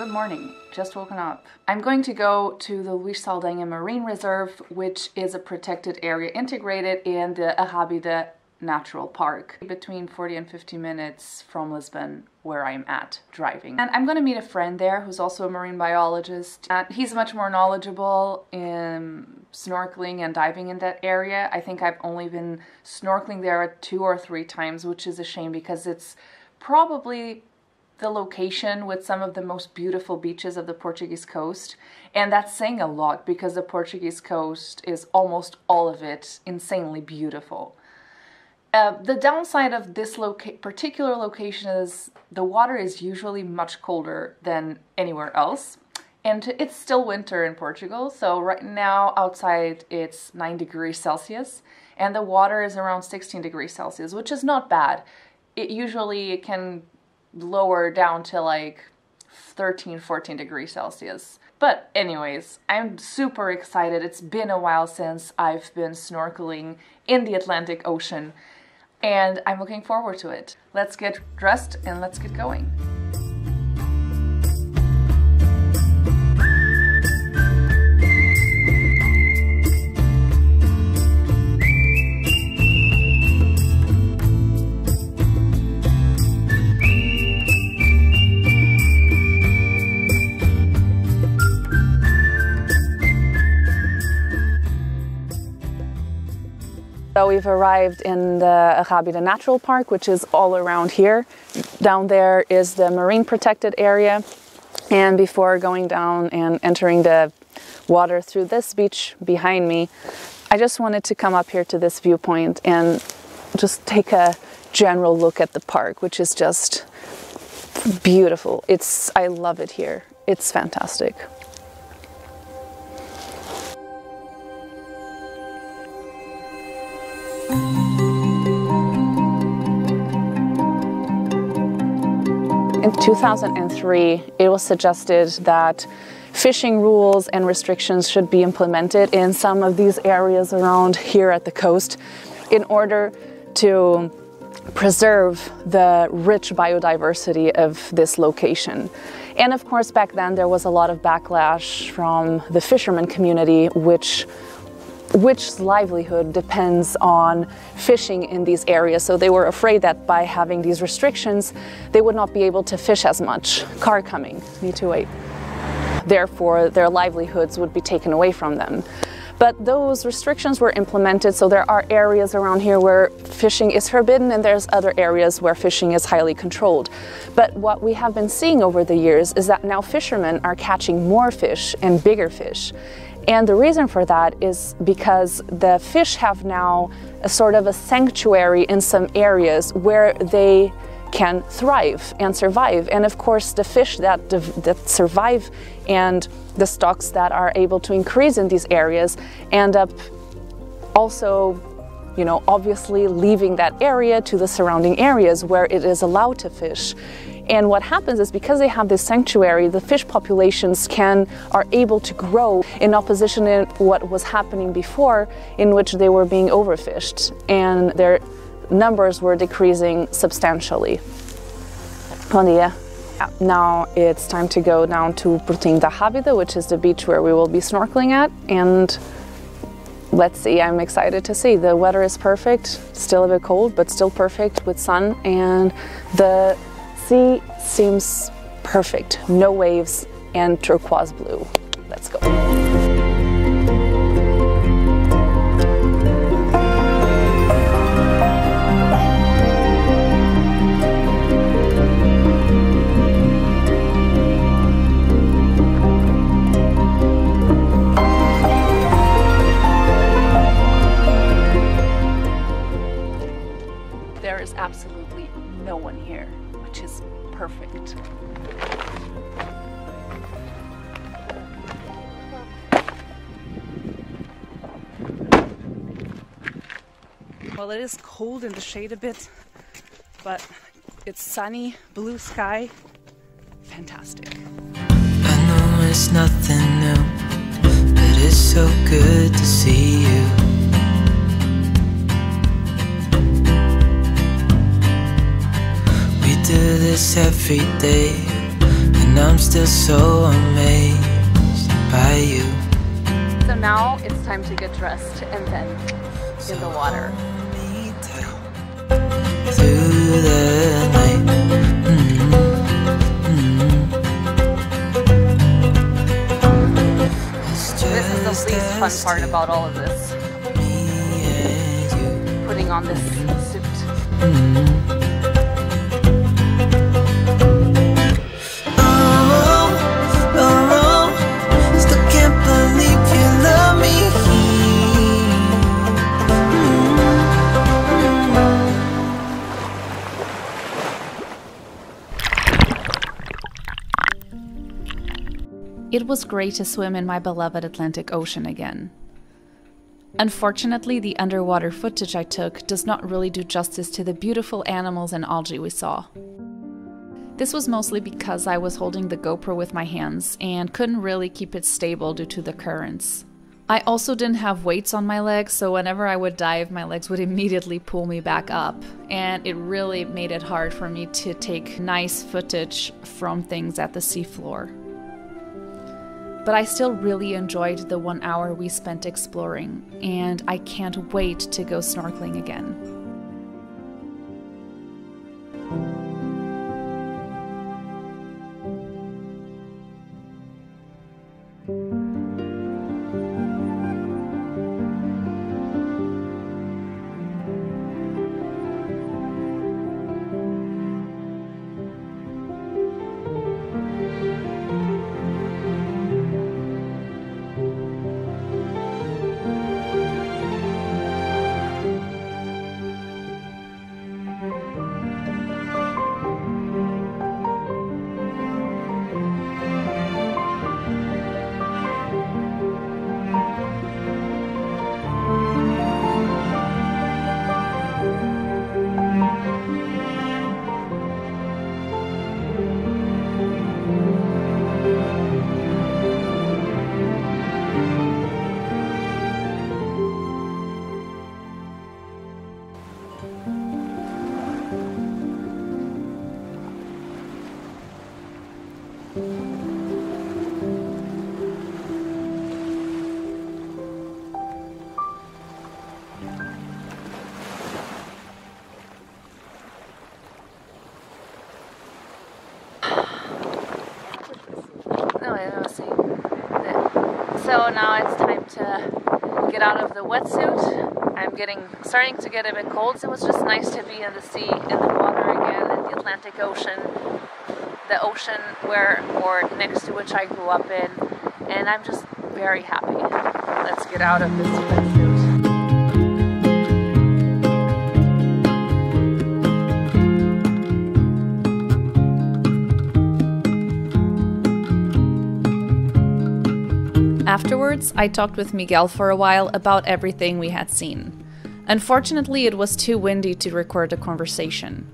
Good morning, just woken up. I'm going to go to the Luís Saldanha Marine Reserve, which is a protected area integrated in the Arrábida Natural Park, between 40 and 50 minutes from Lisbon, where I'm at driving. And I'm going to meet a friend there who's also a marine biologist. And he's much more knowledgeable in snorkeling and diving in that area. I think I've only been snorkeling there two or three times, which is a shame because it's probably the location with some of the most beautiful beaches of the Portuguese coast. And that's saying a lot because the Portuguese coast is almost all of it insanely beautiful. Uh, the downside of this loca- particular location is the water is usually much colder than anywhere else. And it's still winter in Portugal, so right now outside it's 9 degrees Celsius and the water is around 16 degrees Celsius, which is not bad. It usually can lower down to like 13, 14 degrees Celsius. But, anyways, I'm super excited. It's been a while since I've been snorkeling in the Atlantic Ocean, and I'm looking forward to it. Let's get dressed and let's get going. So we've arrived in the Arrábida Natural Park, which is all around here. Down there is the marine protected area. And before going down and entering the water through this beach behind me, I just wanted to come up here to this viewpoint and just take a general look at the park, which is just beautiful. It's I love it here. It's fantastic. In 2003, it was suggested that fishing rules and restrictions should be implemented in some of these areas around here at the coast in order to preserve the rich biodiversity of this location. And of course, back then there was a lot of backlash from the fishermen community, which which livelihood depends on fishing in these areas. So they were afraid that by having these restrictions, they would not be able to fish as much. Car coming, need to wait. Therefore, their livelihoods would be taken away from them. But those restrictions were implemented, so there are areas around here where fishing is forbidden, and there's other areas where fishing is highly controlled. But what we have been seeing over the years is that now fishermen are catching more fish and bigger fish. And the reason for that is because the fish have now a sort of a sanctuary in some areas where they can thrive and survive. And of course, the fish that, that survive and the stocks that are able to increase in these areas end up also you know, obviously leaving that area to the surrounding areas where it is allowed to fish. And what happens is because they have this sanctuary, the fish populations can are able to grow in opposition to what was happening before, in which they were being overfished and their numbers were decreasing substantially. Bom dia. Now it's time to go down to Portinho da which is the beach where we will be snorkeling at, and let's see, I'm excited to see. The weather is perfect, still a bit cold, but still perfect with sun, and the sea seems perfect. No waves and turquoise blue. Let's go. Well, it is cold in the shade a bit, but it's sunny, blue sky, fantastic. I know it's nothing new, but it's so good to see you. do this every day And And I'm still so amazed by you. So now it's time to get dressed and then in the water. The night. Mm-hmm. Mm-hmm. It's This is the least fun part about all of this, me and you. putting on this suit. Oh, It was great to swim in my beloved Atlantic Ocean again. Unfortunately, the underwater footage I took does not really do justice to the beautiful animals and algae we saw. This was mostly because I was holding the GoPro with my hands and couldn't really keep it stable due to the currents. I also didn't have weights on my legs, so whenever I would dive, my legs would immediately pull me back up, and it really made it hard for me to take nice footage from things at the seafloor but I still really enjoyed the one hour we spent exploring, and I can't wait to go snorkeling again. So now it's time to get out of the wetsuit. I'm getting starting to get a bit cold, so it was just nice to be in the sea, in the water again, in the Atlantic Ocean, the ocean where or next to which I grew up in, and I'm just very happy. Let's get out of this wetsuit. Afterwards, I talked with Miguel for a while about everything we had seen. Unfortunately, it was too windy to record a conversation.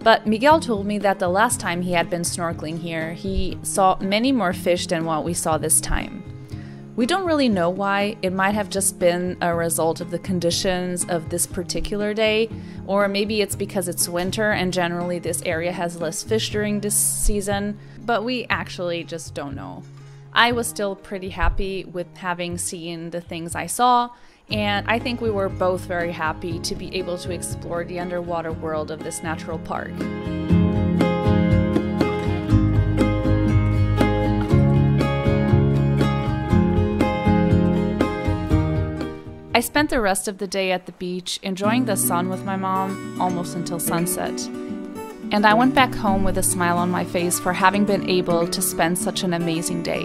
But Miguel told me that the last time he had been snorkeling here, he saw many more fish than what we saw this time. We don't really know why. It might have just been a result of the conditions of this particular day, or maybe it's because it's winter and generally this area has less fish during this season, but we actually just don't know. I was still pretty happy with having seen the things I saw, and I think we were both very happy to be able to explore the underwater world of this natural park. I spent the rest of the day at the beach enjoying the sun with my mom almost until sunset. And I went back home with a smile on my face for having been able to spend such an amazing day.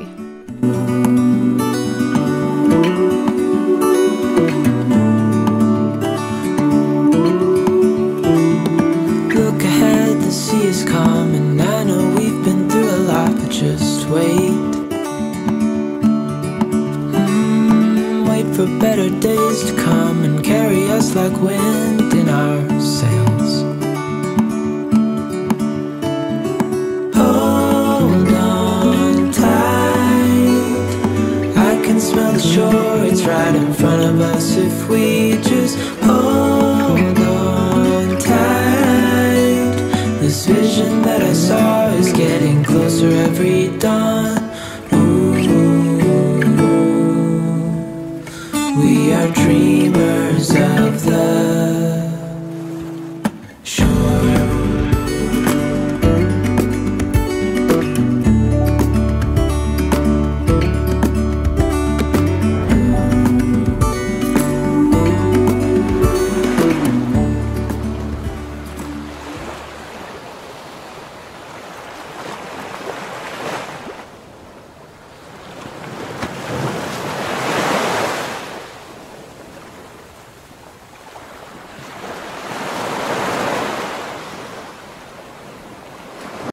Look ahead, the sea is and I know we've been through a lot, but just wait. Mm, wait for better days to come and carry us like wind right in front of us if we just hold on tight. This vision that I saw is getting closer every dawn. Ooh, we are dreaming.